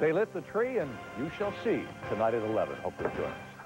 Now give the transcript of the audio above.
They lit the tree, and you shall see tonight at 11. Hope you'll join us.